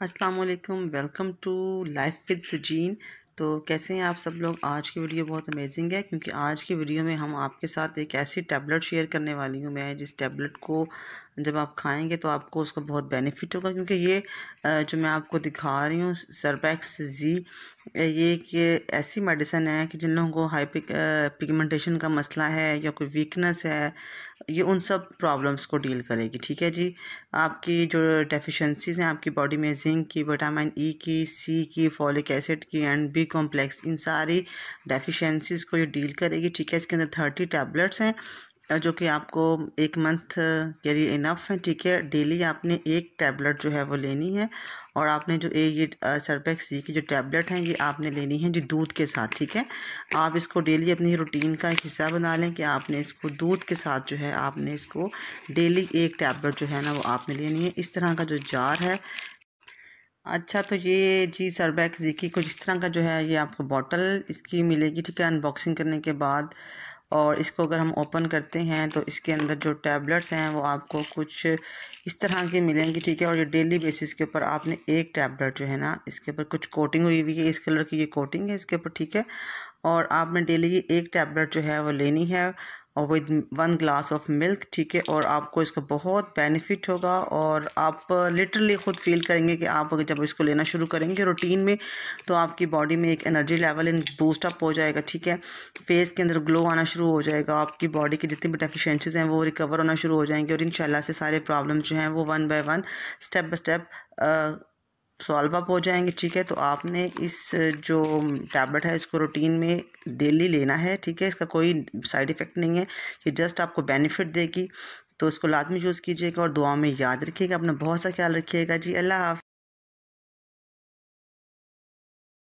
अस्सलाम वालेकुम welcome to life with Sajeen तो कैसे हैं आप सब लोग? आज की वीडियो बहुत अमेजिंग है, क्योंकि आज की वीडियो में हम आपके साथ एक ऐसी टैबलेट शेयर करने वाली हूँ मैं, जिस टैबलेट को जब आप खाएँगे तो आपको उसका बहुत बेनिफिट होगा, क्योंकि ये जो मैं आपको दिखा रही हूँ सरबैक्स जी ये एक ऐसी मेडिसिन है कि जिन लोगों को हाइपिक पिगमेंटेशन का मसला है या कोई वीकनेस है ये उन सब प्रॉब्लम्स को डील करेगी, ठीक है जी? आपकी जो डेफिशिएंसीज हैं, आपकी बॉडी में जिंक की विटामिन ई e की सी की फॉलिक एसिड की एंड बी कॉम्प्लेक्स इन सारी डेफिशिएंसीज को ये डील करेगी, ठीक है? इसके अंदर थर्टी टैबलेट्स हैं। जो कि आपको एक मंथ के लिए इनफ है, ठीक है? डेली आपने एक टैबलेट जो है वो लेनी है और आपने जो ए ये सरपेक्स सी की जो टैबलेट हैं, ये आपने लेनी है जी दूध के साथ, ठीक है? आप इसको डेली अपनी रूटीन का एक हिस्सा बना लें कि आपने इसको दूध के साथ जो है आपने इसको डेली एक टैबलेट जो है ना वो आपने लेनी है। इस तरह का जो जार है। अच्छा तो ये जी सरबैक जी की कुछ इस तरह का जो है ये आपको बॉटल इसकी मिलेगी, ठीक है? अनबॉक्सिंग करने के बाद और इसको अगर हम ओपन करते हैं तो इसके अंदर जो टैबलेट्स हैं, वो आपको कुछ इस तरह की मिलेंगी, ठीक है? और ये डेली बेसिस के ऊपर आपने एक टैबलेट जो है ना, इसके ऊपर कुछ कोटिंग हुई हुई है, इस कलर की ये कोटिंग है इसके ऊपर, ठीक है? और आपने डेली ये एक टैबलेट जो है, वो लेनी है। और with one glass of milk ठीक है? और आपको इसका बहुत बेनिफिट होगा और आप लिटरली ख़ुद फील करेंगे कि आप जब इसको लेना शुरू करेंगे रूटीन में तो आपकी बॉडी में एक energy level in boost up हो जाएगा, ठीक है? फेस के अंदर ग्लो आना शुरू हो जाएगा, आपकी बॉडी की जितनी भी डेफिशिएंसीज हैं, वो रिकवर होना शुरू हो जाएँगे और इन से सारे प्रॉब्लम जो हैं, वो one by one step by step solve up हो जाएँगे, ठीक है? तो आपने इस, जो टैबलेट है, इसको रूटीन में डेली लेना है, ठीक है? इसका कोई साइड इफ़ेक्ट नहीं है, ये जस्ट आपको बेनिफिट देगी। तो इसको लाजमी यूज़ कीजिएगा और दुआ में याद रखिएगा, अपना बहुत सा ख्याल रखिएगा जी। अल्लाह हाफ़